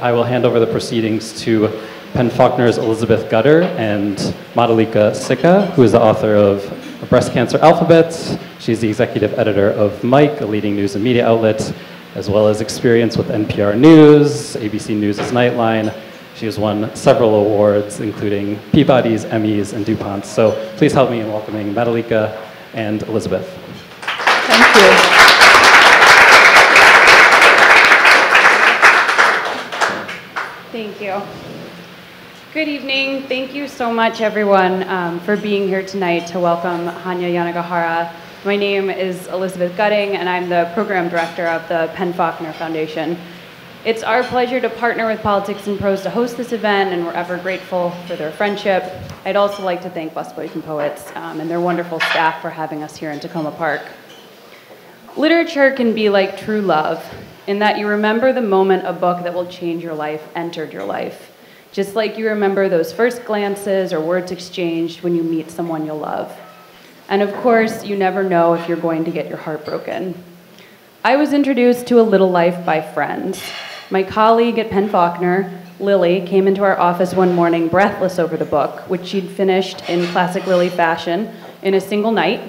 I will hand over the proceedings to PEN/Faulkner's Elizabeth Gutting and Madhulika Sikka, who is the author of Breast Cancer Alphabet. She's the executive editor of Mic, a leading news and media outlet, as well as experience with NPR News, ABC News' Nightline. She has won several awards, including Peabody's, Emmys, and DuPont's. So please help me in welcoming Madalika and Elizabeth. Thank you. Good evening. Thank you so much, everyone, um, for being here tonight to welcome Hanya Yanagihara. My name is Elizabeth Gutting, and I'm the program director of the PEN/Faulkner Foundation. It's our pleasure to partner with Politics and Prose to host this event, and we're ever grateful for their friendship. I'd also like to thank Busboys and Poets um, and their wonderful staff for having us here in Takoma Park. Literature can be like true love in that you remember the moment a book that will change your life entered your life, just like you remember those first glances or words exchanged when you meet someone you'll love. And of course, you never know if you're going to get your heart broken. I was introduced to A Little Life by friends. My colleague at PEN/Faulkner, Lily, came into our office one morning breathless over the book, which she'd finished in classic Lily fashion in a single night.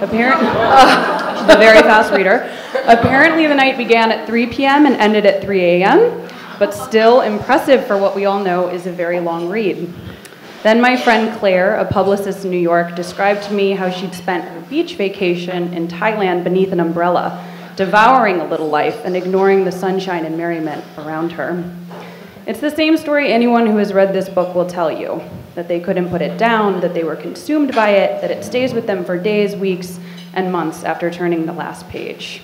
Apparently, she's a very fast reader. Apparently, the night began at 3 p.m. and ended at 3 a.m., but still impressive for what we all know is a very long read. Then my friend Claire, a publicist in New York, described to me how she'd spent her beach vacation in Thailand beneath an umbrella, devouring a little life and ignoring the sunshine and merriment around her. It's the same story anyone who has read this book will tell you that they couldn't put it down, that they were consumed by it, that it stays with them for days, weeks, and months after turning the last page.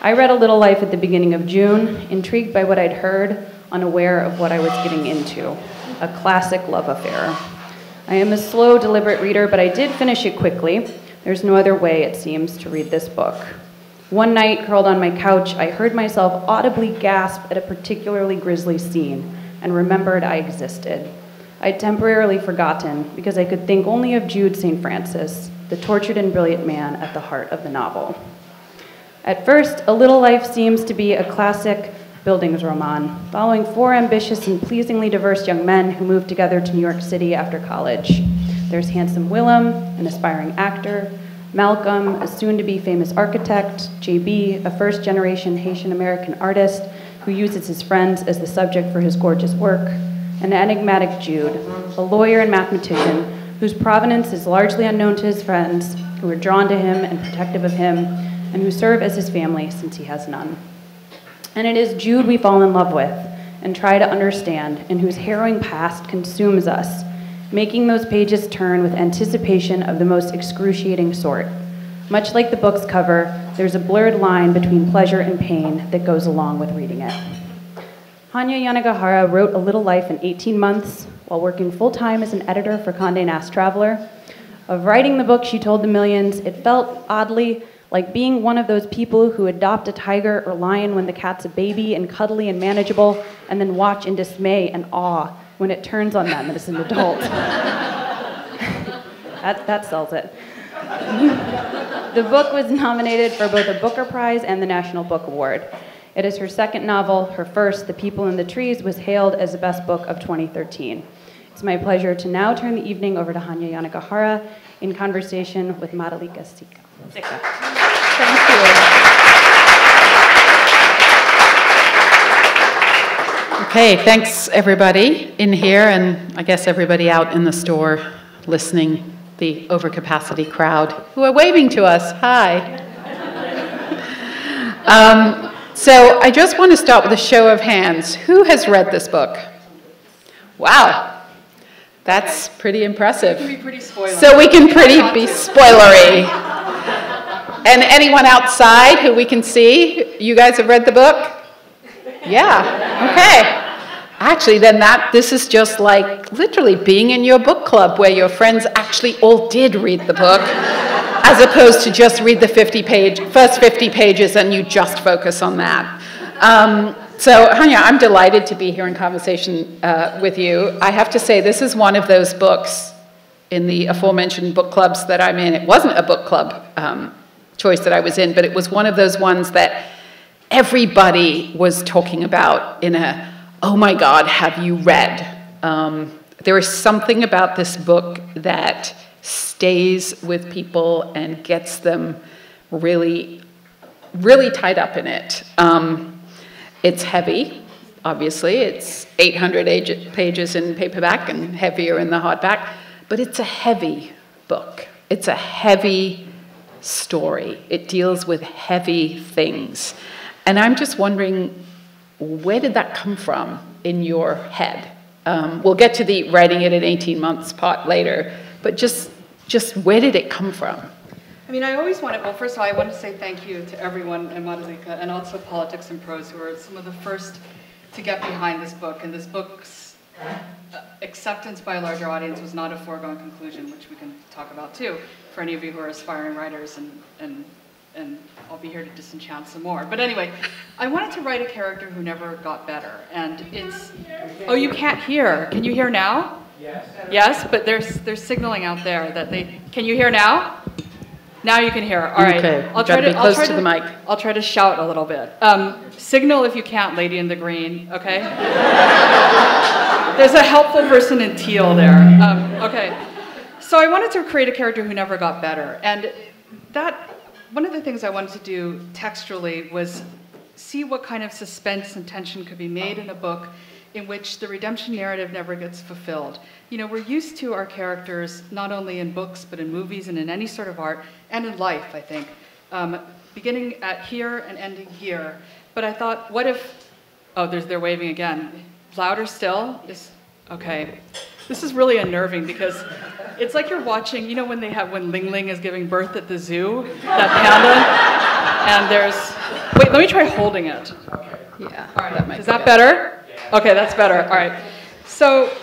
I read A Little Life at the beginning of June, intrigued by what I'd heard, unaware of what I was getting into a classic love affair. I am a slow, deliberate reader, but I did finish it quickly. There's no other way, it seems, to read this book. One night, curled on my couch, I heard myself audibly gasp at a particularly grisly scene and remembered I existed. I'd temporarily forgotten because I could think only of Jude St. Francis, the tortured and brilliant man at the heart of the novel. At first, A Little Life seems to be a classic Bildungsroman, following four ambitious and pleasingly diverse young men who moved together to New York City after college. There's handsome Willem, an aspiring actor, Malcolm, a soon to be famous architect, JB, a first generation Haitian American artist who uses his friends as the subject for his gorgeous work, and enigmatic Jude, a lawyer and mathematician whose provenance is largely unknown to his friends, who are drawn to him and protective of him, and who serve as his family since he has none. And it is Jude we fall in love with and try to understand, and whose harrowing past consumes us, making those pages turn with anticipation of the most excruciating sort. Much like the book's cover, there's a blurred line between pleasure and pain that goes along with reading it. Hanya Yanagihara wrote A Little Life in 18 months while working full time as an editor for Conde Nast Traveler. Of writing the book, she told the millions, it felt oddly like being one of those people who adopt a tiger or lion when the cat's a baby and cuddly and manageable, and then watch in dismay and awe when it turns on them as an adult. that, that sells it. the book was nominated for both a Booker Prize and the National Book Award. It is her second novel. Her first, The People in the Trees, was hailed as the best book of 2013. It's my pleasure to now turn the evening over to Hanya Yanagihara in conversation with Madhulika Sikka. Thank you. Okay, thanks everybody in here, and I guess everybody out in the store listening, the overcapacity crowd who are waving to us. Hi. um, so I just want to start with a show of hands. Who has read this book? Wow, that's pretty impressive. Pretty so we can pretty be spoilery. and anyone outside who we can see, you guys have read the book? Yeah, okay. Actually, then that this is just like literally being in your book club where your friends actually all did read the book, as opposed to just read the 50 page, first 50 pages and you just focus on that. Um, so, Hanya, I'm delighted to be here in conversation uh, with you. I have to say, this is one of those books in the aforementioned book clubs that I'm in. It wasn't a book club um, choice that I was in, but it was one of those ones that everybody was talking about in a oh my God, have you read? Um, there is something about this book that stays with people and gets them really, really tied up in it. Um, it's heavy, obviously. It's 800 pages in paperback and heavier in the hardback, but it's a heavy book. It's a heavy story. It deals with heavy things. And I'm just wondering, where did that come from in your head? Um, we'll get to the writing it in 18 months part later, but just, just where did it come from? I mean, I always wanted, well, first of all, I want to say thank you to everyone in Madhulika and also Politics and Prose, who were some of the first to get behind this book. And this book's uh, acceptance by a larger audience was not a foregone conclusion, which we can talk about too, for any of you who are aspiring writers and, and and I'll be here to disenchant some more. But anyway, I wanted to write a character who never got better. And it's, oh, you can't hear. Can you hear now? Yes. Yes, but there's, there's signaling out there that they, can you hear now? Now you can hear. All right. Okay. I'll try to, to I'll try to, the mic. I'll try to shout a little bit. Um, signal if you can't, lady in the green, okay? There's a helpful person in teal there. Um, okay. So I wanted to create a character who never got better. And that one of the things I wanted to do textually was see what kind of suspense and tension could be made in a book in which the redemption narrative never gets fulfilled. You know, we're used to our characters, not only in books, but in movies and in any sort of art, and in life, I think, um, beginning at here and ending here. But I thought, what if, oh, there's, they're waving again. Louder still? Is, okay. This is really unnerving because it's like you're watching, you know, when they have, when Ling Ling is giving birth at the zoo, that panda, and there's, wait, let me try holding it. Yeah. All right, that is that better? Okay, that's better. All right. So,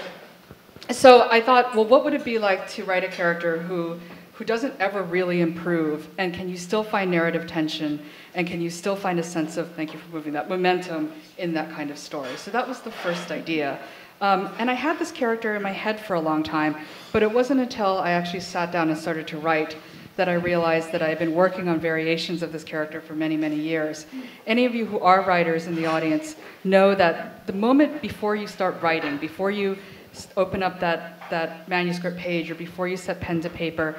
so I thought, well, what would it be like to write a character who, who doesn't ever really improve, and can you still find narrative tension, and can you still find a sense of, thank you for moving that, momentum in that kind of story? So that was the first idea. Um, and I had this character in my head for a long time, but it wasn't until I actually sat down and started to write that I realized that I had been working on variations of this character for many, many years. Any of you who are writers in the audience know that the moment before you start writing, before you open up that, that manuscript page or before you set pen to paper,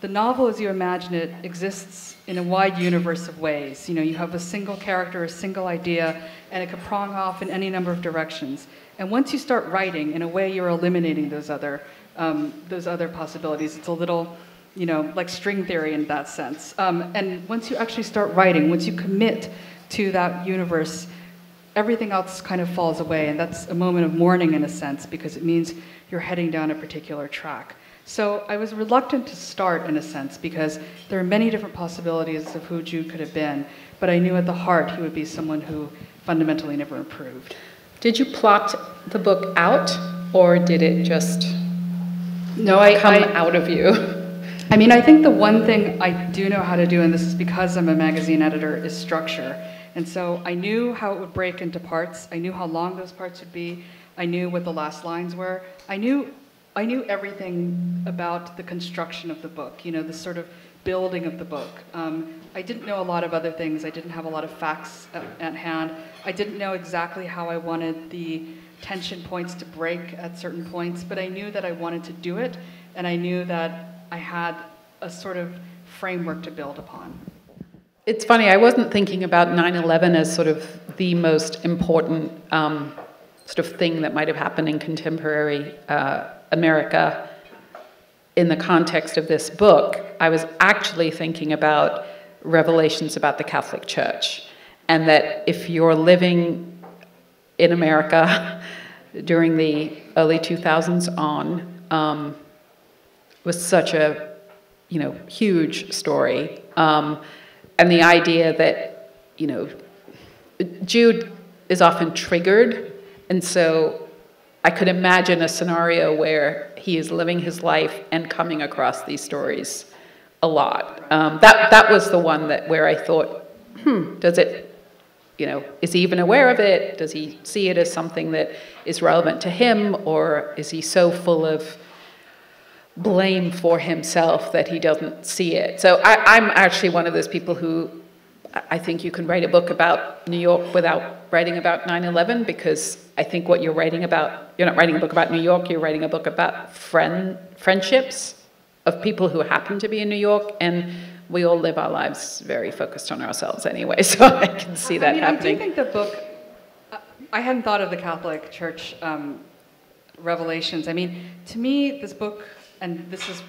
the novel as you imagine it exists in a wide universe of ways. You know, you have a single character, a single idea, and it can prong off in any number of directions. And once you start writing, in a way, you're eliminating those other, um, those other possibilities. It's a little, you know, like string theory in that sense. Um, and once you actually start writing, once you commit to that universe, everything else kind of falls away. And that's a moment of mourning in a sense, because it means you're heading down a particular track. So I was reluctant to start in a sense because there are many different possibilities of who Jude could have been, but I knew at the heart he would be someone who fundamentally never improved. Did you plot the book out, or did it just no, I, come I, out of you? I mean, I think the one thing I do know how to do, and this is because I'm a magazine editor, is structure. And so I knew how it would break into parts. I knew how long those parts would be. I knew what the last lines were. I knew, I knew everything about the construction of the book. You know, the sort of building of the book. Um, I didn't know a lot of other things. I didn't have a lot of facts at, at, hand. I didn't know exactly how I wanted the tension points to break at certain points, but I knew that I wanted to do it, and I knew that I had a sort of framework to build upon. It's funny, I wasn't thinking about 9 11 as sort of the most important um, sort of thing that might have happened in contemporary uh, America in the context of this book, I was actually thinking about revelations about the Catholic Church. And that if you're living in America during the early 2000s on, um, was such a you know huge story. Um, and the idea that you know Jude is often triggered, and so I could imagine a scenario where he is living his life and coming across these stories a lot. Um, that, that was the one that where I thought, hmm, does it, you know, is he even aware of it? Does he see it as something that is relevant to him? Or is he so full of blame for himself that he doesn't see it? So I, I'm actually one of those people who I think you can write a book about New York without writing about 9 11 because I think what you're writing about, you're not writing a book about New York, you're writing a book about friend, friendships of people who happen to be in New York. And we all live our lives very focused on ourselves anyway, so I can see that I mean, happening. I do think the book, I hadn't thought of the Catholic Church um, revelations. I mean, to me, this book, and this is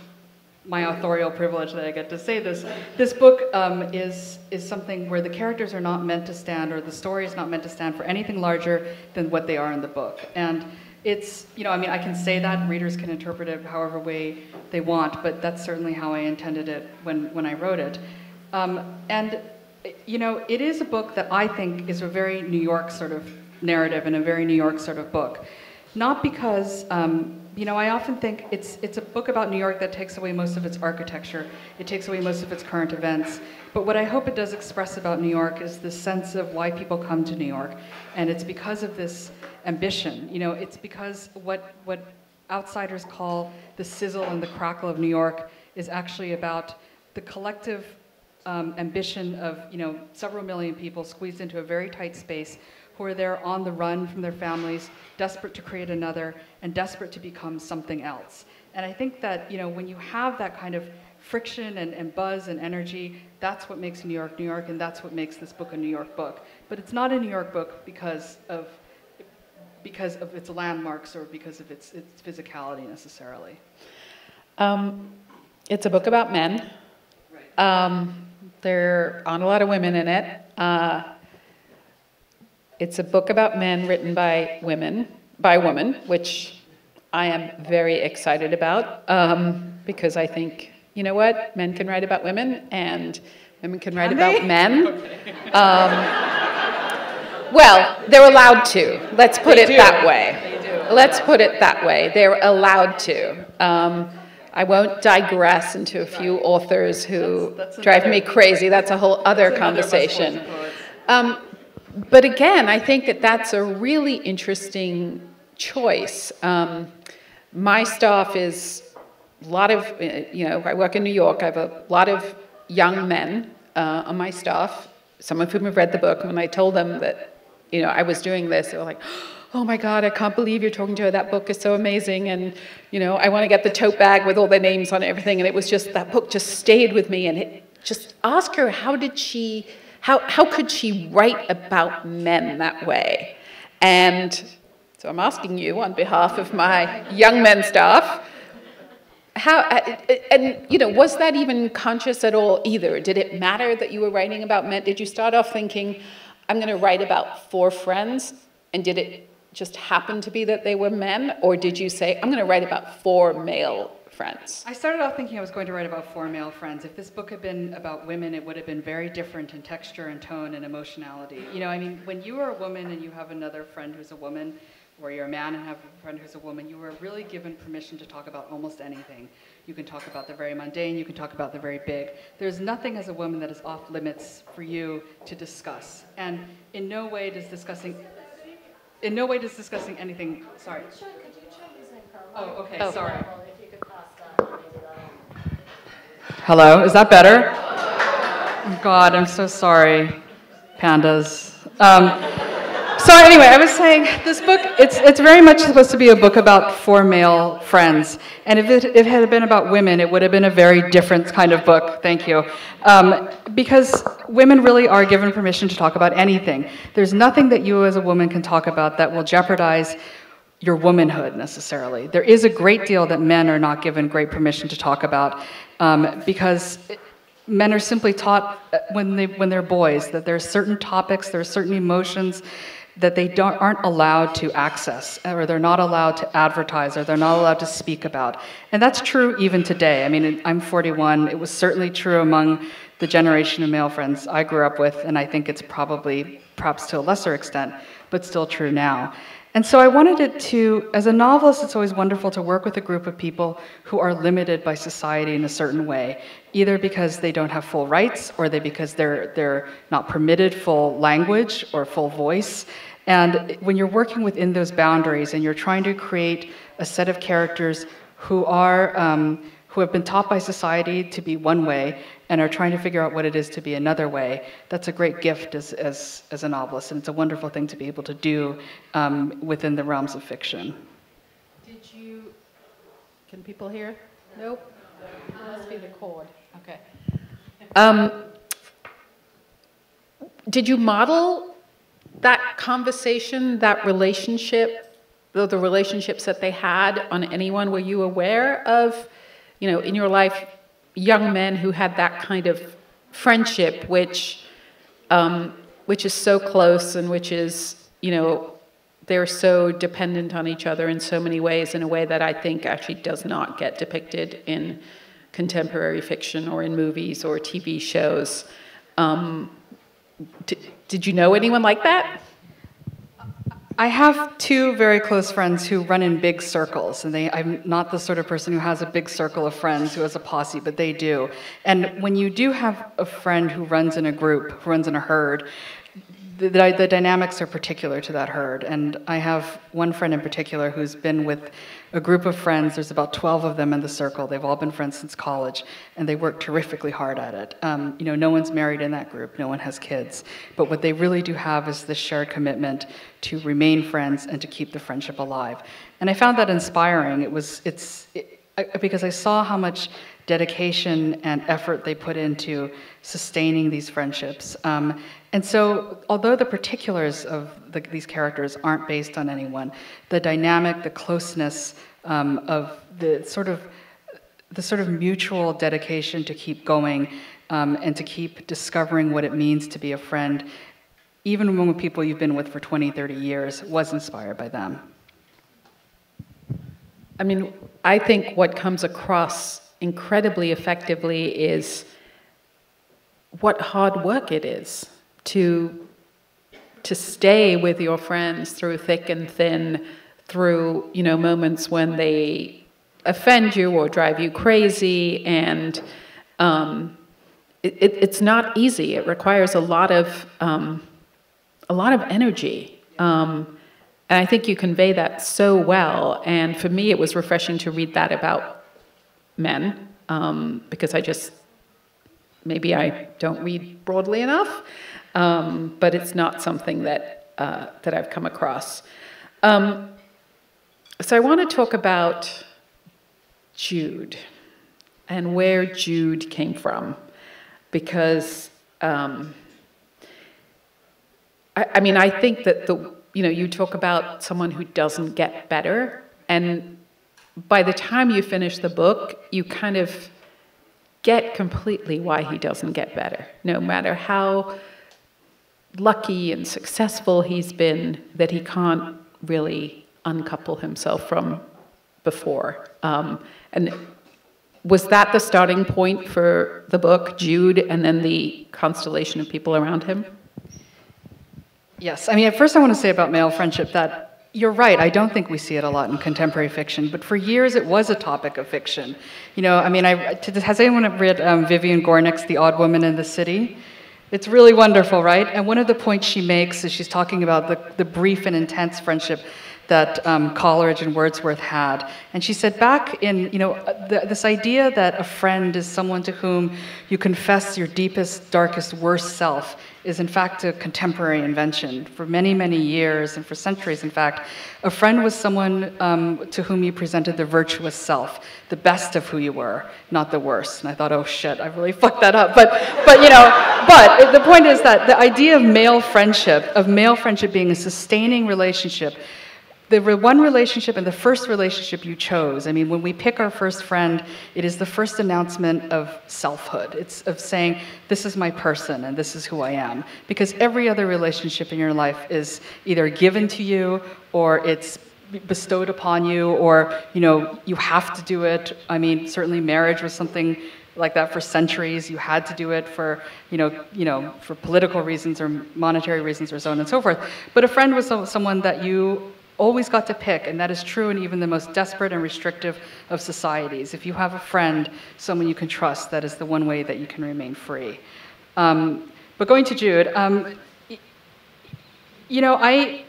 my authorial privilege that I get to say this. This book um, is is something where the characters are not meant to stand, or the story is not meant to stand for anything larger than what they are in the book. And it's you know, I mean, I can say that readers can interpret it however way they want, but that's certainly how I intended it when when I wrote it. Um, and you know, it is a book that I think is a very New York sort of narrative and a very New York sort of book, not because um, you know, I often think it's, it's a book about New York that takes away most of its architecture. It takes away most of its current events. But what I hope it does express about New York is the sense of why people come to New York. And it's because of this ambition. You know, it's because what, what outsiders call the sizzle and the crackle of New York is actually about the collective um, ambition of, you know, several million people squeezed into a very tight space who are there on the run from their families, desperate to create another, and desperate to become something else. And I think that, you know, when you have that kind of friction and, and buzz and energy, that's what makes New York New York, and that's what makes this book a New York book. But it's not a New York book because of because of its landmarks or because of its, its physicality necessarily. Um, it's a book about men. Um, there aren't a lot of women in it. Uh, it's a book about men written by women, by women, which I am very excited about um, because I think, you know what, men can write about women and women can write about men. Um, well, they're allowed to. Let's put They it do. that way. They do. Let's put it that way. They're allowed to. Um, I won't digress into a few authors who That's- that's drive me crazy. That's a whole other conversation. West Coast poets. Um, but again, I think that that's a really interesting choice. Um, my staff is a lot of, uh, you know, I work in New York. I have a lot of young men uh, on my staff, some of whom have read the book. And when I told them that, you know, I was doing this, they were like, oh my God, I can't believe you're talking to her. That book is so amazing. And, you know, I want to get the tote bag with all their names on it, everything. And it was just, that book just stayed with me. And it just ask her, how did she, how, how could she write about men that way? And so I'm asking you on behalf of my young men staff, how, uh, and you know, was that even conscious at all either? Did it matter that you were writing about men? Did you start off thinking, I'm going to write about four friends, and did it just happen to be that they were men, or did you say, I'm going to write about four male friends? I started off thinking I was going to write about four male friends. If this book had been about women, it would have been very different in texture and tone and emotionality. You know, I mean, when you are a woman and you have another friend who's a woman, or you're a man and have a friend who's a woman, you are really given permission to talk about almost anything. You can talk about the very mundane, you can talk about the very big. There's nothing as a woman that is off limits for you to discuss. And in no way does discussing in no way does discussing anything sorry. Oh, okay, Oh. sorry. Hello, is that better? Oh, God, I'm so sorry, pandas. Um, so anyway, I was saying this book, it's, it's very much supposed to be a book about four male friends. And if it, if it had been about women, it would have been a very different kind of book. Thank you. Um, because women really are given permission to talk about anything. There's nothing that you as a woman can talk about that will jeopardize your womanhood necessarily. There is a great deal that men are not given great permission to talk about um, because men are simply taught uh, when, they, when they're boys that there are certain topics, there are certain emotions that they don't, aren't allowed to access or they're not allowed to advertise or they're not allowed to speak about. And that's true even today. I mean, I'm 41. It was certainly true among the generation of male friends I grew up with, and I think it's probably, perhaps to a lesser extent, but still true now. And so I wanted it to, as a novelist, it's always wonderful to work with a group of people who are limited by society in a certain way, either because they don't have full rights or they because they're, they're not permitted full language or full voice. And when you're working within those boundaries and you're trying to create a set of characters who are um, who have been taught by society to be one way, and are trying to figure out what it is to be another way, that's a great gift as, as, as a novelist, and it's a wonderful thing to be able to do um, within the realms of fiction. Did you, can people hear? Nope. It must be the cord. Okay. Um, did you model that conversation, that relationship, the, the relationships that they had on anyone? Were you aware of, you know, in your life, young men who had that kind of friendship, which, um, which is so close and which is, you know, they're so dependent on each other in so many ways in a way that I think actually does not get depicted in contemporary fiction or in movies or TV shows. Um, did, did you know anyone like that? I have two very close friends who run in big circles, and they, I'm not the sort of person who has a big circle of friends who has a posse, but they do. And when you do have a friend who runs in a group, who runs in a herd, the, the, the, dynamics are particular to that herd. And I have one friend in particular who's been with a group of friends. There's about 12 of them in the circle. They've all been friends since college, and they work terrifically hard at it. Um, you know, no one's married in that group, no one has kids. But what they really do have is this shared commitment to remain friends and to keep the friendship alive. And I found that inspiring. It was, it's, it, I, because I saw how much dedication and effort they put into sustaining these friendships. Um, and so, although the particulars of the, these characters aren't based on anyone, the dynamic, the closeness um, of the sort of the sort of mutual dedication to keep going um, and to keep discovering what it means to be a friend, even among people you've been with for 20, 30 years, was inspired by them. I mean, I think what comes across incredibly effectively is what hard work it is to, to stay with your friends through thick and thin, through you know moments when they offend you or drive you crazy, and um, it, it, it's not easy. It requires a lot of um, a lot of energy. Um, and I think you convey that so well. And for me, it was refreshing to read that about men um, because I just maybe I don't read broadly enough um, but it's not something that, uh, that I've come across. Um, so I want to talk about Jude and where Jude came from, because um, I, I mean I think that the you know you talk about someone who doesn't get better, and by the time you finish the book, you kind of get completely why he doesn't get better, no matter how lucky and successful he's been that he can't really uncouple himself from before. Um, and was that the starting point for the book, Jude, and then the constellation of people around him? Yes. I mean, at first, I want to say about male friendship that you're right. I don't think we see it a lot in contemporary fiction, but for years it was a topic of fiction. You know, I mean, I, has anyone read um, Vivian Gornick's The Odd Woman and the City? It's really wonderful, right? And one of the points she makes is she's talking about the, the brief and intense friendship that um, Coleridge and Wordsworth had. And she said, back in, you know, the, this idea that a friend is someone to whom you confess your deepest, darkest, worst self is in fact a contemporary invention. For many, many years, and for centuries, in fact, a friend was someone um, to whom you presented the virtuous self, the best of who you were, not the worst. And I thought, oh shit, I really fucked that up. But, but you know, but the point is that the idea of male friendship, of male friendship being a sustaining relationship, the one relationship and the first relationship you chose. I mean, when we pick our first friend, it is the first announcement of selfhood. It's of saying, this is my person and this is who I am. Because every other relationship in your life is either given to you or it's bestowed upon you or, you know, you have to do it. I mean, certainly marriage was something like that for centuries. You had to do it for, you know, you know, for political reasons or monetary reasons or so on and so forth. But a friend was someone that you always got to pick, and that is true in even the most desperate and restrictive of societies. If you have a friend, someone you can trust, that is the one way that you can remain free. Um, but going to Jude, um, you know, I,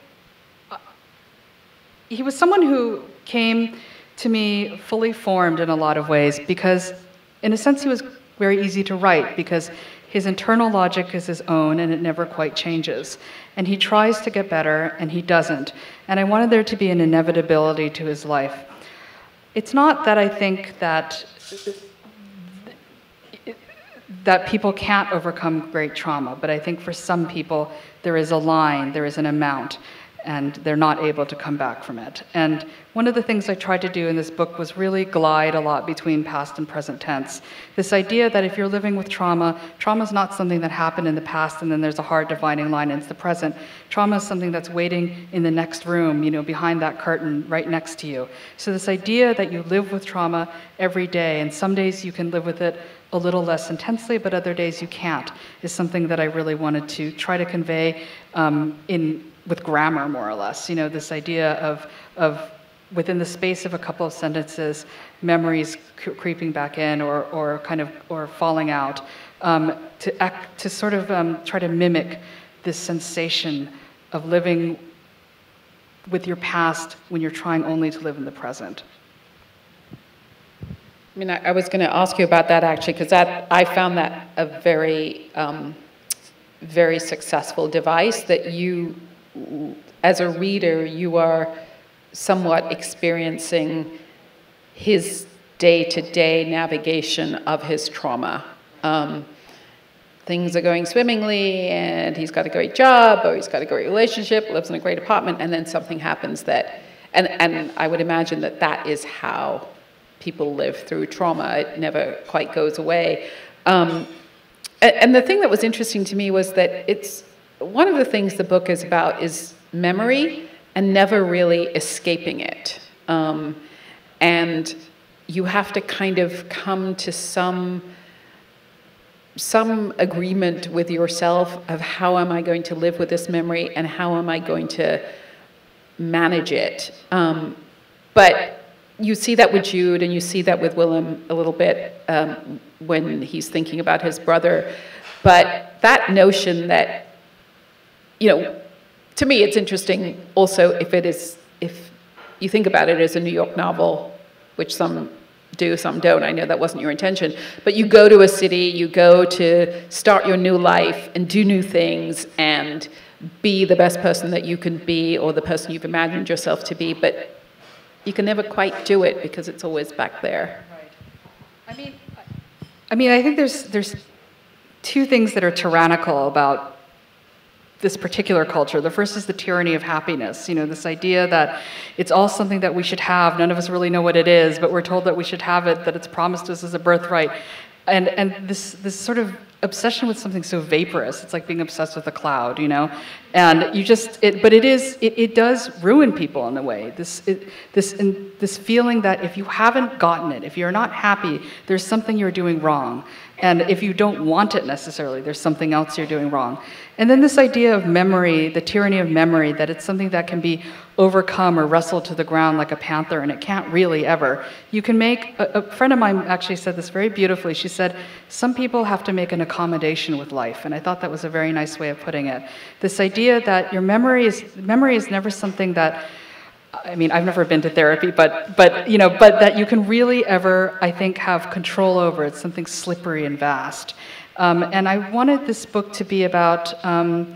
he was someone who came to me fully formed in a lot of ways because, in a sense, he was very easy to write because his internal logic is his own and it never quite changes. And he tries to get better and he doesn't. And I wanted there to be an inevitability to his life. It's not that I think that that people can't overcome great trauma, but I think for some people there is a line, there is an amount and they're not able to come back from it. And one of the things I tried to do in this book was really glide a lot between past and present tense. This idea that if you're living with trauma, trauma is not something that happened in the past and then there's a hard dividing line and it's the present. Trauma is something that's waiting in the next room, you know, behind that curtain right next to you. So this idea that you live with trauma every day and some days you can live with it a little less intensely, but other days you can't, is something that I really wanted to try to convey um, in with grammar, more or less. You know, this idea of, of within the space of a couple of sentences, memories creeping back in or, or kind of or falling out, um, to, act, to sort of um, try to mimic this sensation of living with your past when you're trying only to live in the present. I mean, I, I was going to ask you about that actually, because that I found that a very, um, very successful device that you as a reader, you are somewhat experiencing his day to day navigation of his trauma. Um, things are going swimmingly, and he's got a great job, or he's got a great relationship, lives in a great apartment, and then something happens that, and, and I would imagine that that is how people live through trauma. It never quite goes away. Um, and the thing that was interesting to me was that it's one of the things the book is about is memory and never really escaping it. Um, and you have to kind of come to some some agreement with yourself of how am I going to live with this memory and how am I going to manage it. Um, but you see that with Jude and you see that with Willem a little bit um, when he's thinking about his brother. But that notion that you know, to me, it's interesting also if it is, if you think about it as a New York novel, which some do, some don't. I know that wasn't your intention. But you go to a city, you go to start your new life and do new things and be the best person that you can be or the person you've imagined yourself to be. But you can never quite do it because it's always back there. I mean, I mean, I think there's, there's two things that are tyrannical about this particular culture. The first is the tyranny of happiness. You know, this idea that it's all something that we should have. None of us really know what it is, but we're told that we should have it, that it's promised us as a birthright. And, and this, this sort of obsession with something so vaporous. It's like being obsessed with a cloud, you know? And you just, it, but it is, it, it does ruin people in a way. This, it, this, in, this feeling that if you haven't gotten it, if you're not happy, there's something you're doing wrong. And if you don't want it necessarily, there's something else you're doing wrong. And then this idea of memory, the tyranny of memory, that it's something that can be overcome or wrestled to the ground like a panther, and it can't really ever. You can make, a, a friend of mine actually said this very beautifully. She said, Some people have to make an accommodation with life. And I thought that was a very nice way of putting it. This idea that your memory is, memory is never something that, I mean, I've never been to therapy, but, but, you know, but that you can really ever, I think, have control over. It's something slippery and vast. Um, and I wanted this book to be about um,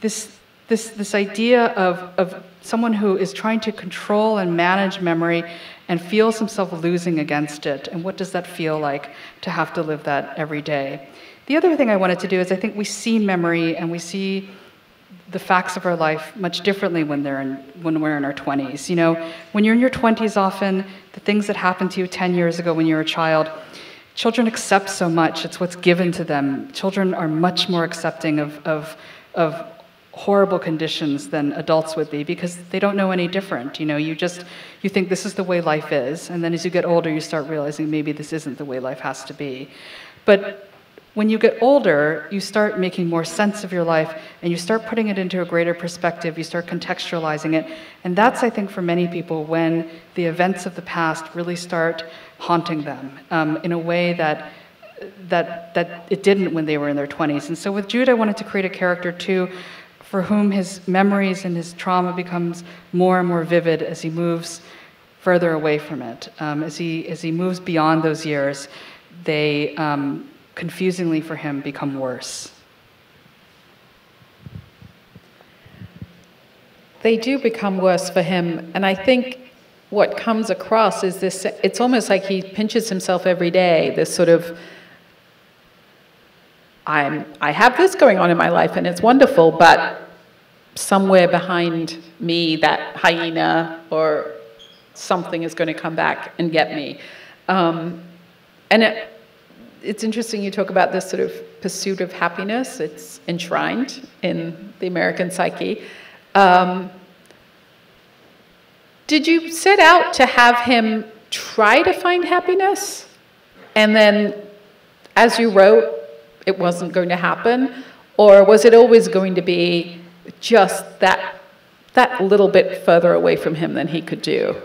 this, this, this idea of, of someone who is trying to control and manage memory and feels himself losing against it. And what does that feel like to have to live that every day? The other thing I wanted to do is I think we see memory and we see the facts of our life much differently when, they're in, when we're in our 20s. You know, when you're in your 20s, often the things that happened to you 10 years ago when you were a child, children accept so much, it's what's given to them. Children are much more accepting of, of, of horrible conditions than adults would be because they don't know any different. You know, you just you think this is the way life is, and then as you get older, you start realizing maybe this isn't the way life has to be. But when you get older, you start making more sense of your life and you start putting it into a greater perspective. You start contextualizing it. And that's, I think, for many people when the events of the past really start haunting them um, in a way that, that, that it didn't when they were in their 20s. And so with Jude, I wanted to create a character too for whom his memories and his trauma becomes more and more vivid as he moves further away from it, um, as, he, as he moves beyond those years they um, confusingly for him become worse. They do become worse for him, and I think what comes across is this it's almost like he pinches himself every day, this sort of I'm, I have this going on in my life and it's wonderful, but somewhere behind me, that hyena or something is going to come back and get me. Um, and it, it's interesting you talk about this sort of pursuit of happiness. It's enshrined in the American psyche. Um, did you set out to have him try to find happiness? And then, as you wrote, it wasn't going to happen? Or was it always going to be just that, that little bit further away from him than he could do?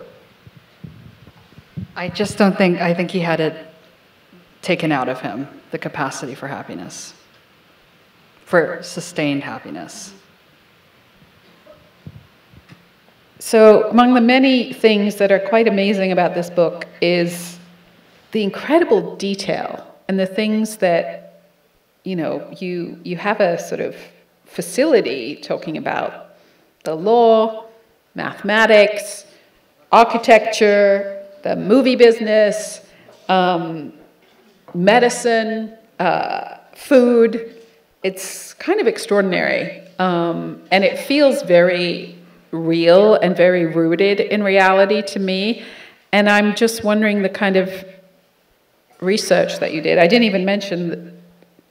I just don't think, I think he had it taken out of him, the capacity for happiness, for sustained happiness. So, among the many things that are quite amazing about this book is the incredible detail and the things that, you know, you, you have a sort of facility talking about the law, mathematics, architecture, the movie business, um, medicine, uh, food. It's kind of extraordinary. Um, and it feels very real and very rooted in reality to me. And I'm just wondering the kind of research that you did. I didn't even mention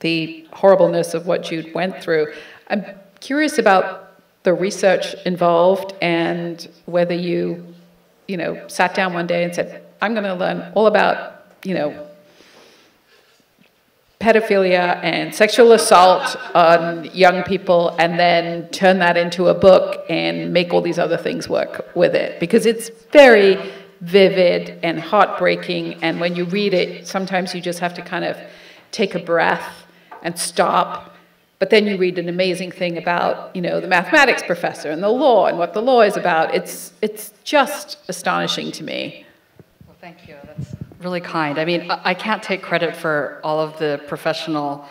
the horribleness of what Jude went through. I'm curious about the research involved and whether you, you know, sat down one day and said, I'm going to learn all about, you know, pedophilia and sexual assault on young people and then turn that into a book and make all these other things work with it. Because it's very vivid and heartbreaking and when you read it sometimes you just have to kind of take a breath and stop. But then you read an amazing thing about you know the mathematics professor and the law and what the law is about. It's it's just astonishing to me. Well thank you. That's really kind. I mean, I can't take credit for all of the professional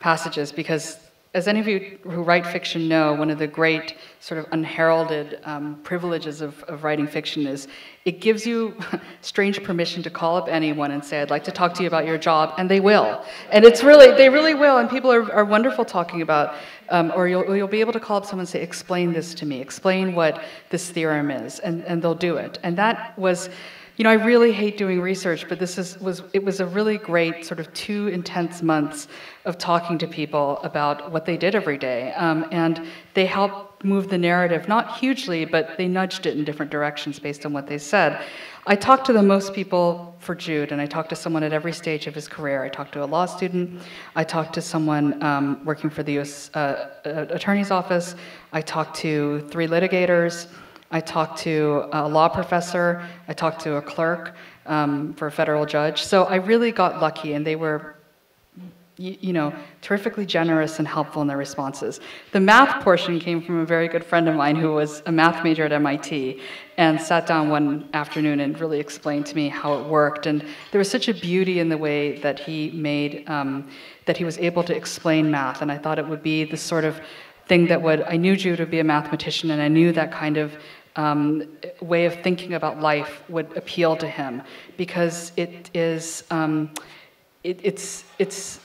passages because, as any of you who write fiction know, one of the great sort of unheralded um, privileges of, of writing fiction is it gives you strange permission to call up anyone and say, I'd like to talk to you about your job, and they will. And it's really, they really will, and people are, are wonderful talking about, um, or you'll, you'll be able to call up someone and say, explain this to me, explain what this theorem is, and, and they'll do it. And that was, you know, I really hate doing research, but this is, was, it was a really great sort of two intense months of talking to people about what they did every day. Um, and they helped move the narrative, not hugely, but they nudged it in different directions based on what they said. I talked to the most people for Jude, and I talked to someone at every stage of his career. I talked to a law student, I talked to someone um, working for the US uh, Attorney's Office, I talked to three litigators. I talked to a law professor, I talked to a clerk um, for a federal judge. So I really got lucky, and they were, you, you, know, terrifically generous and helpful in their responses. The math portion came from a very good friend of mine who was a math major at MIT and sat down one afternoon and really explained to me how it worked. And there was such a beauty in the way that he made, um, that he was able to explain math, and I thought it would be the sort of thing that would, I knew Jude would be a mathematician, and I knew that kind of um, way of thinking about life would appeal to him because it is, um, it, it's, it's,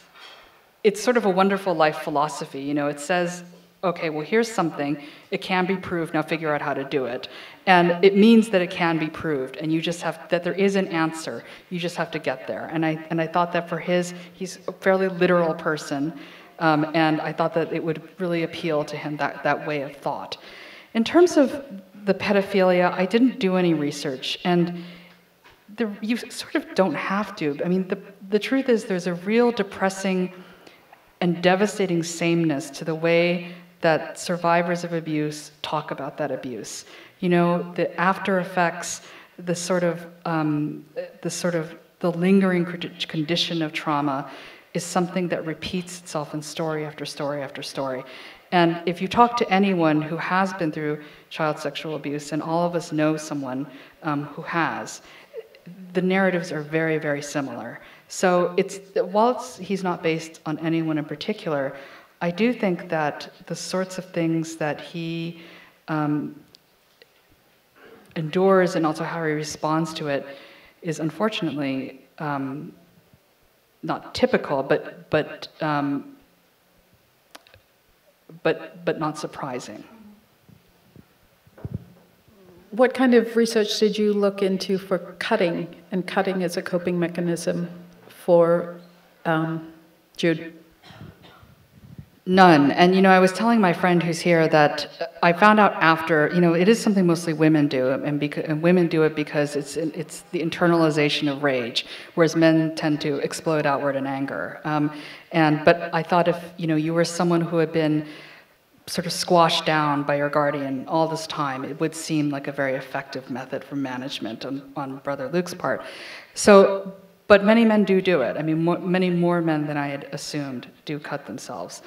it's sort of a wonderful life philosophy. You know, it says, okay, well, here's something, it can be proved, now figure out how to do it. And it means that it can be proved, and you just have, that there is an answer, you just have to get there. And I, and I thought that for his, he's a fairly literal person, um, and I thought that it would really appeal to him, that, that way of thought. In terms of the pedophilia, I didn't do any research, and the, you sort of don't have to. I mean, the, the truth is, there's a real depressing and devastating sameness to the way that survivors of abuse talk about that abuse. You know, the after effects, the sort of, um, the sort of, the lingering condition of trauma is something that repeats itself in story after story after story. And if you talk to anyone who has been through child sexual abuse, and all of us know someone um, who has, the narratives are very, very similar. So it's while it's, he's not based on anyone in particular, I do think that the sorts of things that he um, endures and also how he responds to it is unfortunately um, not typical, but but um, but but not surprising. What kind of research did you look into for cutting and cutting as a coping mechanism for um, Jude? None. And you know, I was telling my friend who's here that I found out after, you know, it is something mostly women do, and, because, and women do it because it's it's the internalization of rage, whereas men tend to explode outward in anger. Um, and but I thought if you know you were someone who had been sort of squashed down by your guardian all this time, it would seem like a very effective method for management on, on Brother Luke's part. So, but many men do do it. I mean, many more men than I had assumed do cut themselves.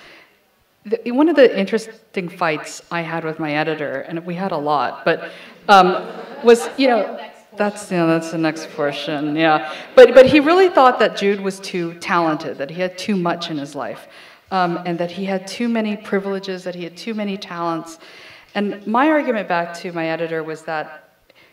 The, one of the interesting fights I had with my editor, and we had a lot, but um, was, you know, that's know, that's the next portion, yeah. But but he really thought that Jude was too talented, that he had too much in his life, um, and that he had too many privileges, that he had too many talents. And my argument back to my editor was that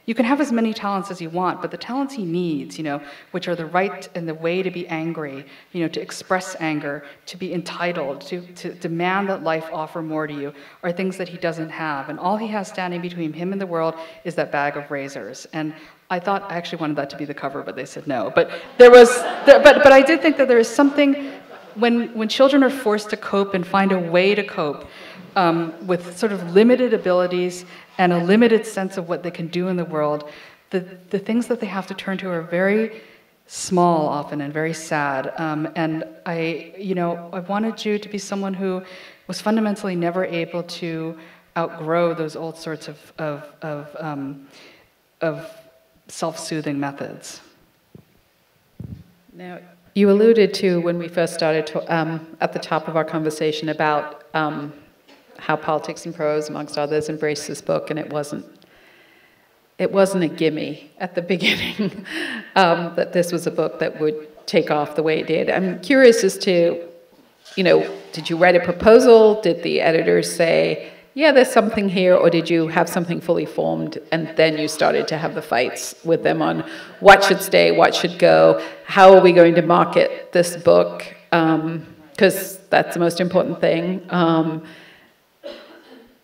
you can have as many talents as you want, but the talents he needs, you know, which are the right and the way to be angry, you know, to express anger, to be entitled, to, to demand that life offer more to you, are things that he doesn't have. And all he has standing between him and the world is that bag of razors. And I thought I actually wanted that to be the cover, but they said no. But there was, there, but but I did think that there is something when when children are forced to cope and find a way to cope um, with sort of limited abilities and a limited sense of what they can do in the world, the, the things that they have to turn to are very small often and very sad. Um, and I, you know, I wanted you to be someone who was fundamentally never able to outgrow those old sorts of, of, of, um, of self-soothing methods. Now, you alluded to when we first started to, um, at the top of our conversation about um, how Politics and Prose, amongst others, embraced this book, and it wasn't. It wasn't a gimme at the beginning um, that this was a book that would take off the way it did. I'm curious as to, you know, did you write a proposal? Did the editors say, yeah, there's something here, or did you have something fully formed and then you started to have the fights with them on what should stay, what should go, how are we going to market this book? Because um, that's the most important thing. Um,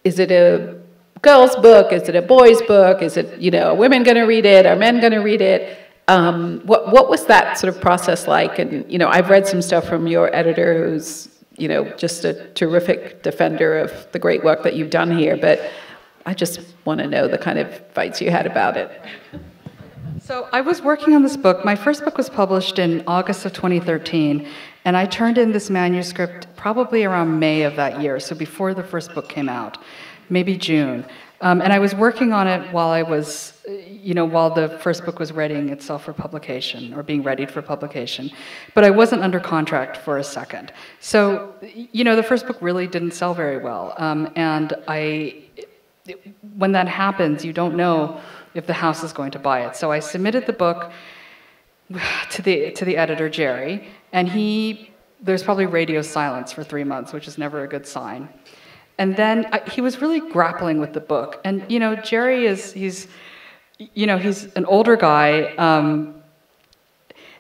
is it a girl's book? Is it a boy's book? Is it, you know, are women going to read it? Are men going to read it? Um, what, what was that sort of process like? And, you know, I've read some stuff from your editor who's, you know, just a terrific defender of the great work that you've done here, but I just want to know the kind of fights you had about it. So I was working on this book. My first book was published in August of 2013, and I turned in this manuscript probably around May of that year, so before the first book came out, maybe June. Um, and I was working on it while I was, you know, while the first book was readying itself for publication or being readied for publication. But I wasn't under contract for a second. So, you know, the first book really didn't sell very well. Um, and I, when that happens, you don't know if the house is going to buy it. So I submitted the book to the, to the editor, Jerry, and he, there's probably radio silence for three months, which is never a good sign. And then I, he was really grappling with the book. And, you know, Jerry is, he's, you know, he's an older guy. Um,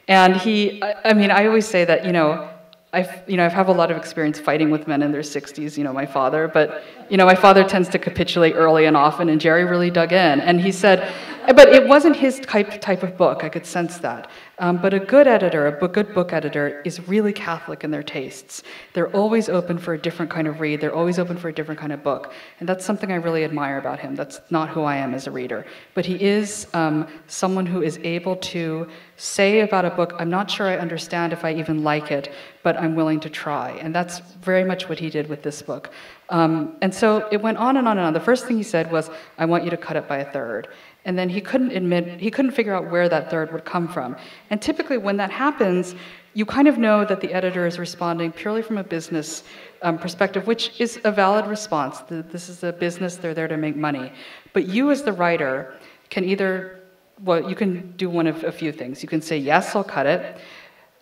and he, I, I mean, I always say that, you know, I've, you know, I've have a lot of experience fighting with men in their 60s, you know, my father, but, you know, my father tends to capitulate early and often, and Jerry really dug in. And he said, but it wasn't his type, type of book, I could sense that. Um, but a good editor, a book, good book editor, is really Catholic in their tastes. They're always open for a different kind of read, they're always open for a different kind of book. And that's something I really admire about him. That's not who I am as a reader. But he is um, someone who is able to say about a book, I'm not sure I understand if I even like it, but I'm willing to try. And that's very much what he did with this book. Um, and so it went on and on and on. The first thing he said was, I want you to cut it by a third. And then he couldn't admit, he couldn't figure out where that third would come from. And typically when that happens, you kind of know that the editor is responding purely from a business um, perspective, which is a valid response. This is a business, they're there to make money. But you as the writer can either, well, you can do one of a few things. You can say, yes, I'll cut it.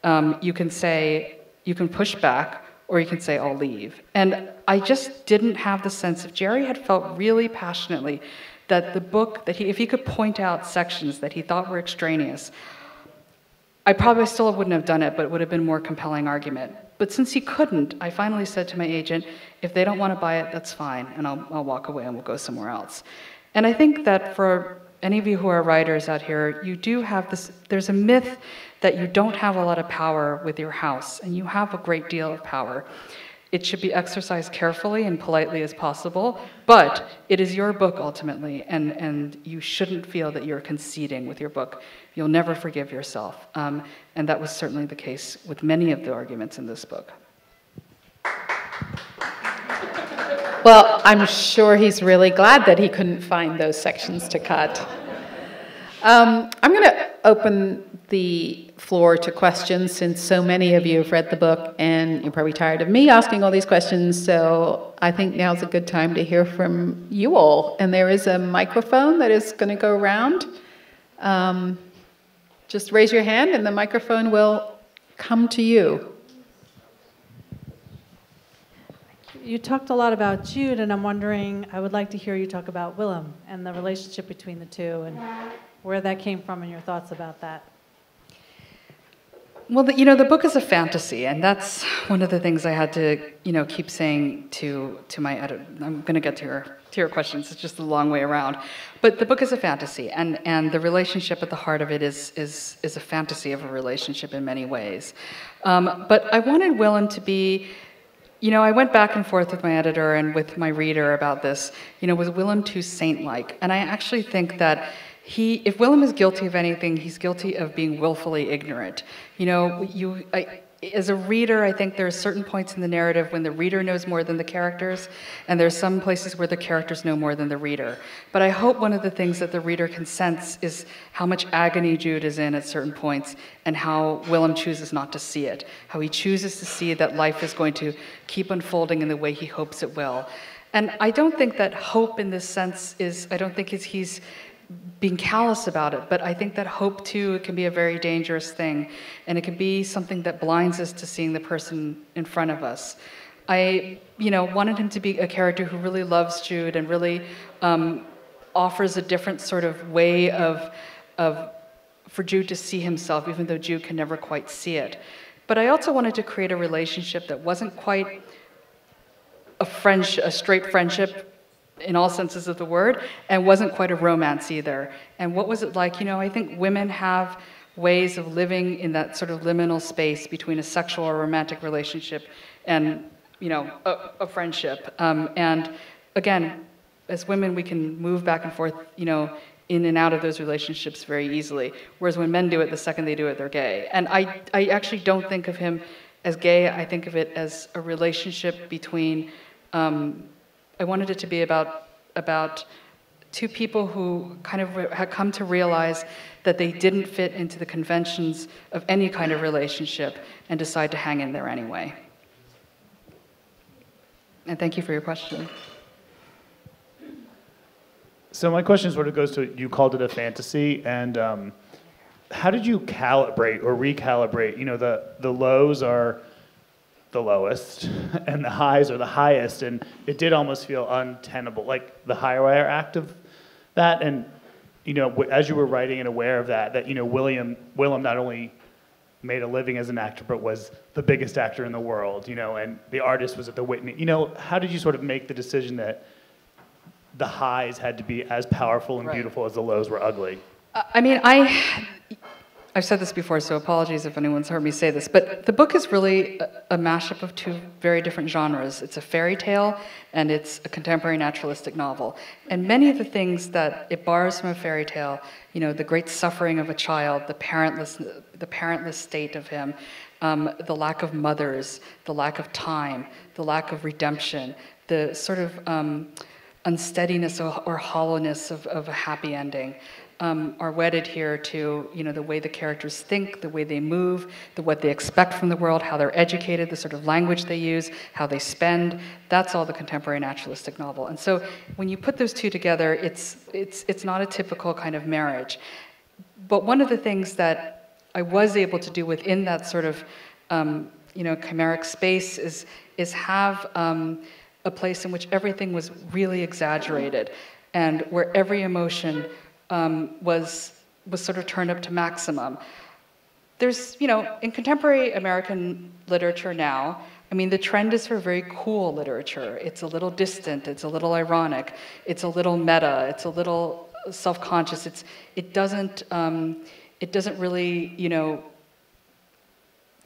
um, you can say, you can push back, or you can say, I'll leave. And I just didn't have the sense, if Jerry had felt really passionately that the book, that he, if he could point out sections that he thought were extraneous, I probably still wouldn't have done it, but it would have been more compelling argument. But since he couldn't, I finally said to my agent, if they don't want to buy it, that's fine, and I'll, I'll walk away and we'll go somewhere else. And I think that for any of you who are writers out here, you do have this, there's a myth that you don't have a lot of power with your house, and you have a great deal of power. It should be exercised carefully and politely as possible, but it is your book ultimately, and, and you shouldn't feel that you're conceding with your book. You'll never forgive yourself. Um, and that was certainly the case with many of the arguments in this book. Well, I'm sure he's really glad that he couldn't find those sections to cut. Um, I'm going to open the floor to questions since so many of you have read the book and you're probably tired of me asking all these questions. So I think now's a good time to hear from you all. And there is a microphone that is going to go around. Um, just raise your hand and the microphone will come to you. You talked a lot about Jude, and I'm wondering, I would like to hear you talk about Willem and the relationship between the two and where that came from and your thoughts about that. Well, the, you know, the book is a fantasy, and that's one of the things I had to, you know, keep saying to to my editor. I'm going to get to your to your questions. It's just a long way around, but the book is a fantasy, and and the relationship at the heart of it is is is a fantasy of a relationship in many ways. Um, but I wanted Willem to be. You know, I went back and forth with my editor and with my reader about this. You know, was Willem too saint-like? And I actually think that he, if Willem is guilty of anything, he's guilty of being willfully ignorant. You know, you, I, as a reader, I think there are certain points in the narrative when the reader knows more than the characters, and there are some places where the characters know more than the reader. But I hope one of the things that the reader can sense is how much agony Jude is in at certain points, and how Willem chooses not to see it. How he chooses to see that life is going to keep unfolding in the way he hopes it will. And I don't think that hope in this sense is, I don't think he's being callous about it, but I think that hope too can be a very dangerous thing, and it can be something that blinds us to seeing the person in front of us. I, you know, wanted him to be a character who really loves Jude and really um, offers a different sort of way of, of for Jude to see himself, even though Jude can never quite see it. But I also wanted to create a relationship that wasn't quite a friendship, a straight friendship in all senses of the word, and wasn't quite a romance either. And what was it like? You know, I think women have ways of living in that sort of liminal space between a sexual or romantic relationship and, you know, a, a friendship. Um, and again, as women, we can move back and forth, you know, in and out of those relationships very easily. Whereas when men do it, the second they do it, they're gay. And I, I actually don't think of him as gay. I think of it as a relationship between um, I wanted it to be about, about two people who kind of had come to realize that they didn't fit into the conventions of any kind of relationship and decide to hang in there anyway. And thank you for your question. So my question sort of goes to you called it a fantasy, and um, how did you calibrate or recalibrate? You know, the the lows are the lowest and the highs are the highest and it did almost feel untenable like the higher act of that. And you know as you were writing and aware of that that you know william willem not only made a living as an actor but was the biggest actor in the world you know and the artist was at the whitney. You know how did you sort of make the decision that the highs had to be as powerful and right. beautiful as the lows were ugly? Uh, I mean i I've said this before, so apologies if anyone's heard me say this, but the book is really a, a, mashup of two very different genres. It's a fairy tale and it's a contemporary naturalistic novel. And many of the things that it borrows from a fairy tale, you know, the great suffering of a child, the parentless, the parentless state of him, um, the lack of mothers, the lack of time, the lack of redemption, the sort of um, unsteadiness or, or hollowness of, of a happy ending um, are wedded here to you know the way the characters think, the way they move, the what they expect from the world, how they're educated, the sort of language they use, how they spend. That's all the contemporary naturalistic novel. And so when you put those two together, it's it's it's not a typical kind of marriage. But one of the things that I was able to do within that sort of um, you know, chimeric space is, is have um, a place in which everything was really exaggerated and where every emotion um, was, was sort of turned up to maximum. There's, you know, in contemporary American literature now, I mean, the trend is for very cool literature. It's a little distant, it's a little ironic, it's a little meta, it's a little self-conscious. It's, it doesn't, um, it doesn't really, you know,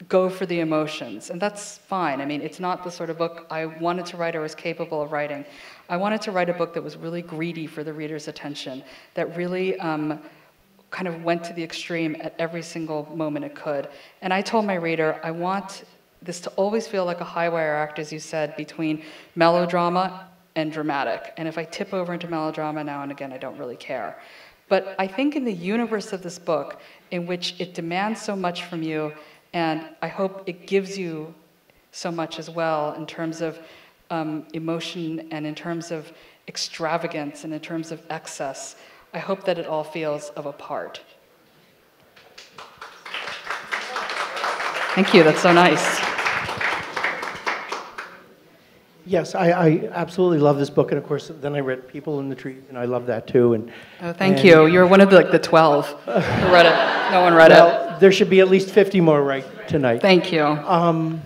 go for the emotions. And that's fine. I mean, it's not the sort of book I wanted to write or was capable of writing. I wanted to write a book that was really greedy for the reader's attention, that really um, kind of went to the extreme at every single moment it could. And I told my reader, I want this to always feel like a high wire act, as you said, between melodrama and dramatic. And if I tip over into melodrama now and again, I don't really care. But I think in the universe of this book, in which it demands so much from you, and I hope it gives you so much as well in terms of um, emotion and in terms of extravagance and in terms of excess, I hope that it all feels of a part. Thank you, that's so nice. Yes, I, I absolutely love this book, and of course, then I read People in the Trees, and I love that too. And oh, thank and, you. You're one of the, like the twelve who read it. No one read well, it. There should be at least fifty more right tonight. Thank you. Um,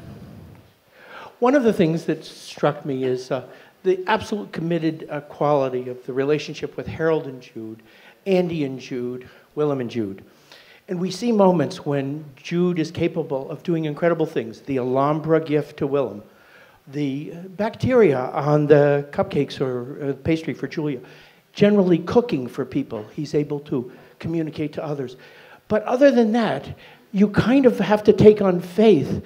one of the things that struck me is uh, the absolute committed uh, quality of the relationship with Harold and Jude, Andy and Jude, Willem and Jude. And we see moments when Jude is capable of doing incredible things. The Alhambra gift to Willem the bacteria on the cupcakes or uh, pastry for Julia, generally cooking for people. He's able to communicate to others. But other than that, you kind of have to take on faith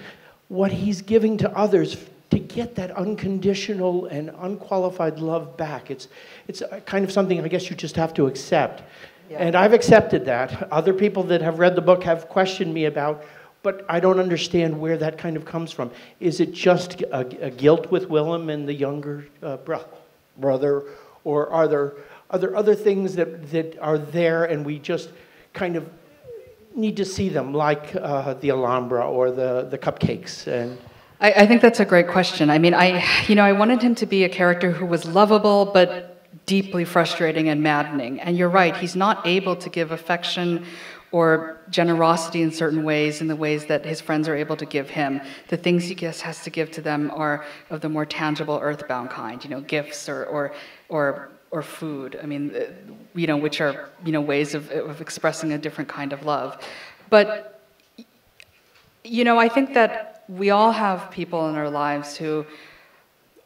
what he's giving to others to get that unconditional and unqualified love back. It's, it's kind of something I guess you just have to accept. Yeah. And I've accepted that. Other people that have read the book have questioned me about but I don't understand where that kind of comes from. Is it just a, a guilt with Willem and the younger uh, bro- brother, or are there, are there other things that, that are there and we just kind of need to see them, like uh, the Alhambra or the, the cupcakes? And I, I think that's a great question. I mean, I, you know, I wanted him to be a character who was lovable, but deeply frustrating and maddening. And you're right, he's not able to give affection or generosity in certain ways, in the ways that his friends are able to give him. The things he gets, has to give to them are of the more tangible, earthbound kind, you know, gifts or, or, or, or food. I mean, uh, you know, which are, you know, ways of, of expressing a different kind of love. But, you know, I think that we all have people in our lives who,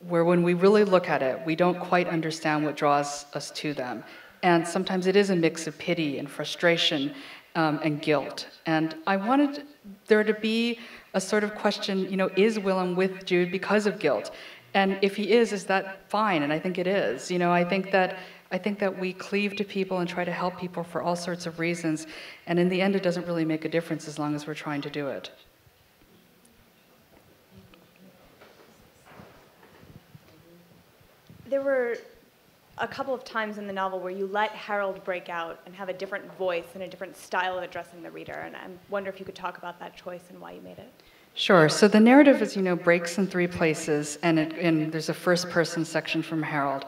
where when we really look at it, we don't quite understand what draws us to them. And sometimes it is a mix of pity and frustration um, and guilt. And I wanted there to be a sort of question, you know, is Willem with Jude because of guilt? And if he is, is that fine? And I think it is. You know, I think that I think that we cleave to people and try to help people for all sorts of reasons, and in the end, it doesn't really make a difference as long as we're trying to do it. There were a couple of times in the novel where you let Harold break out and have a different voice and a different style of addressing the reader. And I wonder if you could talk about that choice and why you made it. Sure. So the narrative, as you know, breaks in three places, and, it, and there's a first person section from Harold.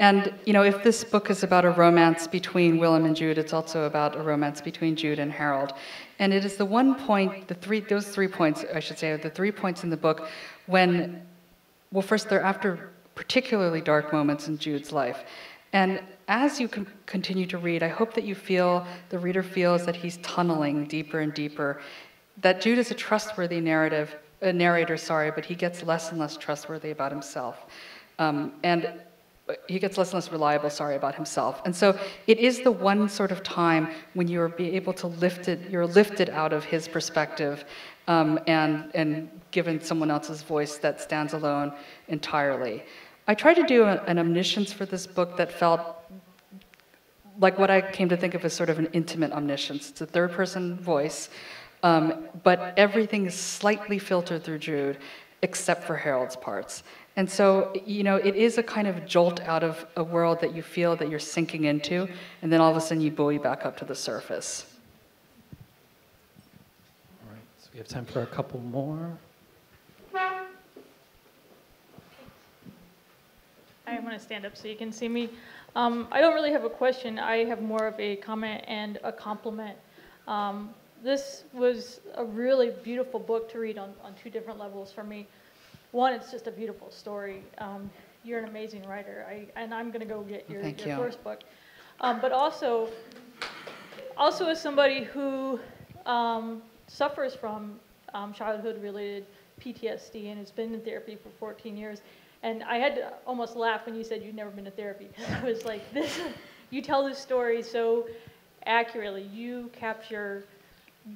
And, you know, if this book is about a romance between Willem and Jude, it's also about a romance between Jude and Harold. And it is the one point, the three, those three points, I should say, are the three points in the book when, well, first, they're after particularly dark moments in Jude's life. And as you continue to read, I hope that you feel, the reader feels that he's tunneling deeper and deeper, that Jude is a trustworthy narrative, a narrator, sorry, but he gets less and less trustworthy about himself. Um, and he gets less and less reliable, sorry, about himself. And so it is the one sort of time when you're able to lift it, you're lifted out of his perspective um, and, and given someone else's voice that stands alone entirely. I tried to do an omniscience for this book that felt like what I came to think of as sort of an intimate omniscience. It's a third person voice, um, but everything is slightly filtered through Jude, except for Harold's parts. And so, you know, it is a kind of jolt out of a world that you feel that you're sinking into, and then all of a sudden you buoy back up to the surface. All right, so we have time for a couple more. I want to stand up so you can see me. Um, I don't really have a question. I have more of a comment and a compliment. Um, this was a really beautiful book to read on, on two different levels for me. One, it's just a beautiful story. Um, you're an amazing writer, I, and I'm going to go get your, Thank your you. first book. Um, but also, also as somebody who um, suffers from um, childhood-related PTSD and has been in therapy for 14 years, and I had to almost laugh when you said you'd never been to therapy. I was like, this, you tell this story so accurately. You capture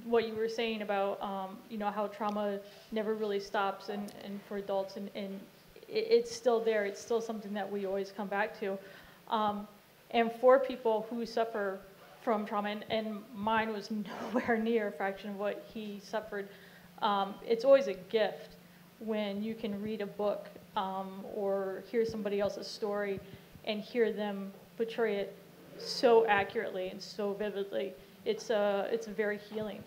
what you were saying about, um, you know, how trauma never really stops and, and for adults and, and it, it's still there. It's still something that we always come back to. Um, and for people who suffer from trauma, and, and mine was nowhere near a fraction of what he suffered, um, it's always a gift when you can read a book um, or hear somebody else's story and hear them portray it so accurately and so vividly. It's, uh, it's very healing.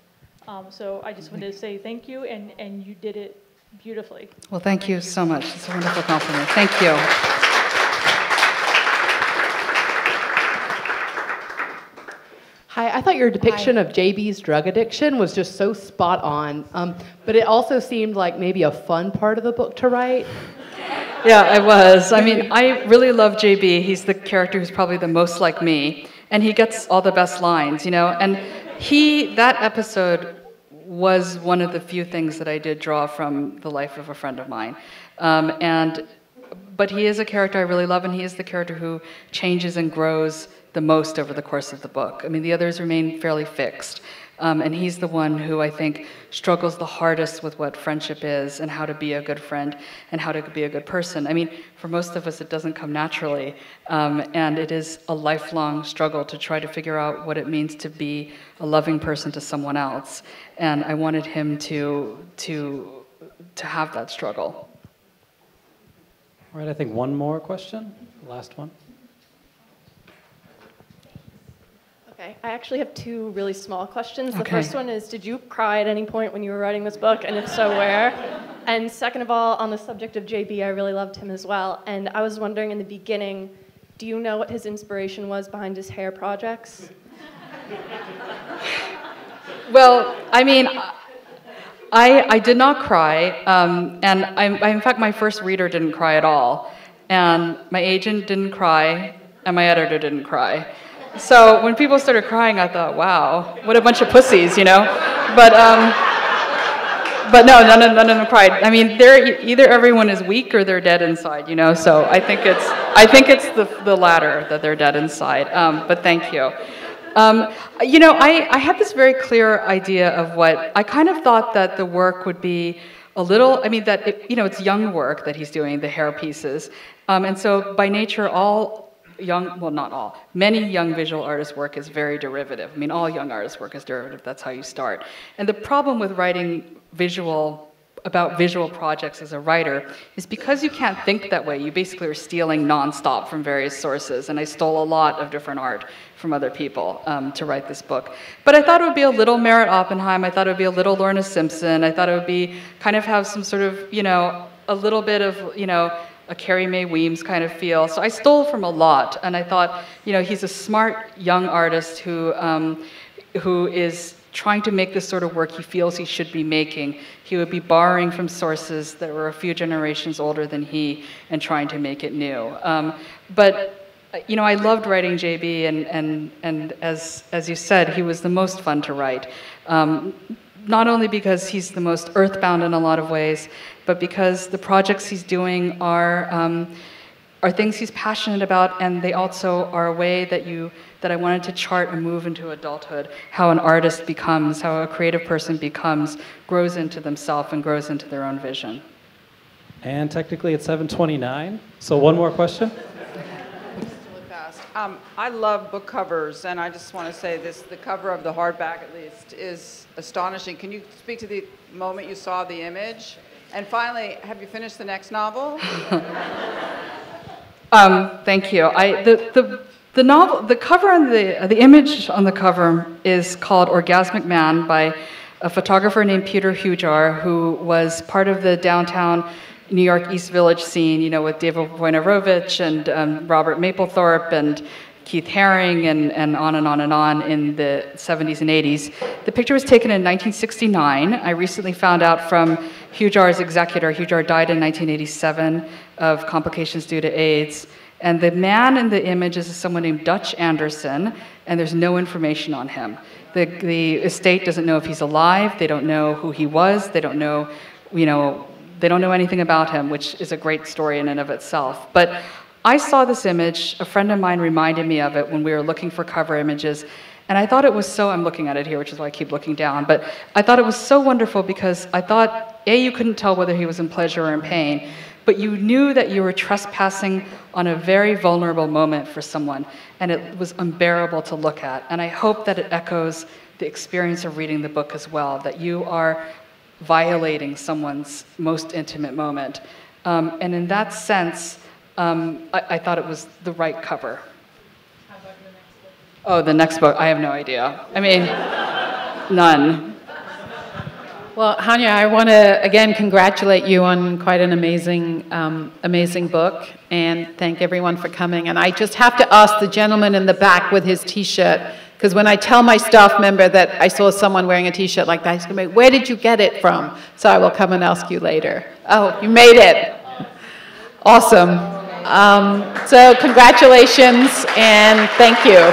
Um, so I just wanted to say thank you, and, and you did it beautifully. Well, thank you so much. It's a wonderful compliment. Thank you. Hi, I thought your depiction of JB's drug addiction was just so spot on, um, but it also seemed like maybe a fun part of the book to write. Yeah, it was. I mean, I really love JB. He's the character who's probably the most like me, and he gets all the best lines, you know. And he, that episode was one of the few things that I did draw from the life of a friend of mine. Um, and, but he is a character I really love, and he is the character who changes and grows the most over the course of the book. I mean, the others remain fairly fixed. Um, and he's the one who I think struggles the hardest with what friendship is and how to be a good friend and how to be a good person. I mean, for most of us, it doesn't come naturally. Um, and it is a lifelong struggle to try to figure out what it means to be a loving person to someone else. And I wanted him to, to, to have that struggle. All right, I think one more question. Last one. Okay, I actually have two really small questions. The Okay. first one is Did you cry at any point when you were writing this book? And if so, where? And second of all, on the subject of JB, I really loved him as well. And I was wondering in the beginning, do you know what his inspiration was behind his hair projects? Well, I mean, I, I did not cry, um, and I, I, in fact, my first reader didn't cry at all, and my agent didn't cry, and my editor didn't cry. So when people started crying, I thought, wow, what a bunch of pussies, you know? But, um, but no, none of, none of them cried. I mean, they're, either everyone is weak or they're dead inside, you know? So I think it's, I think it's the, the latter, that they're dead inside. Um, but thank you. Um, you know, I, I had this very clear idea of what I kind of thought that the work would be a little. I mean, that it, you know, it's young work that he's doing, the hair pieces, um, and so by nature, all young, well, not all, many young visual artists' work is very derivative. I mean, all young artists' work is derivative. That's how you start. And the problem with writing visual about visual projects as a writer is because you can't think that way. You basically are stealing nonstop from various sources, and I stole a lot of different art from other people um, to write this book. But I thought it would be a little Meret Oppenheim. I thought it would be a little Lorna Simpson. I thought it would be kind of have some sort of, you know, a little bit of, you know, a Carrie Mae Weems kind of feel. So I stole from a lot, and I thought, you know, he's a smart young artist who, um, who is trying to make the sort of work he feels he should be making. He would be borrowing from sources that were a few generations older than he and trying to make it new. Um, but you know, I loved writing JB, and, and, and as, as you said, he was the most fun to write. Um, not only because he's the most earthbound in a lot of ways, but because the projects he's doing are, um, are things he's passionate about, and they also are a way that you that I wanted to chart and move into adulthood, how an artist becomes, how a creative person becomes, grows into themselves and grows into their own vision. And technically it's 7:29. So one more question. Um, I love book covers, and I just want to say this: the cover of the hardback, at least, is astonishing. Can you speak to the moment you saw the image? And finally, have you finished the next novel? Um, thank you. I, the, the, the novel, the cover on the, the image on the cover is called Orgasmic Man by a photographer named Peter Hujar, who was part of the downtown New York East Village scene, you know, with David Wojnarowicz and um, Robert Mapplethorpe and Keith Haring and, and on and on and on in the 70s and 80s. The picture was taken in 1969. I recently found out from Hujar's executor, Hujar died in 1987 of complications due to AIDS. And the man in the image is someone named Dutch Anderson, and there's no information on him. The, the estate doesn't know if he's alive, they don't know who he was, they don't know, you know, they don't know anything about him, which is a great story in and of itself. But I saw this image, a friend of mine reminded me of it when we were looking for cover images, and I thought it was so, I'm looking at it here, which is why I keep looking down, but I thought it was so wonderful because I thought, A, you couldn't tell whether he was in pleasure or in pain, but you knew that you were trespassing on a very vulnerable moment for someone, and it was unbearable to look at. And I hope that it echoes the experience of reading the book as well, that you are violating someone's most intimate moment. Um, and in that sense, um, I, I thought it was the right cover. Oh, the next book, I have no idea. I mean, none. Well, Hanya, I want to again congratulate you on quite an amazing, um, amazing book, and thank everyone for coming. And I just have to ask the gentleman in the back with his T-shirt, because when I tell my staff member that I saw someone wearing a T-shirt like that, he's going to be, "Where did you get it from?" So I will come and ask you later. Oh, you made it! Awesome. Um, so congratulations and thank you.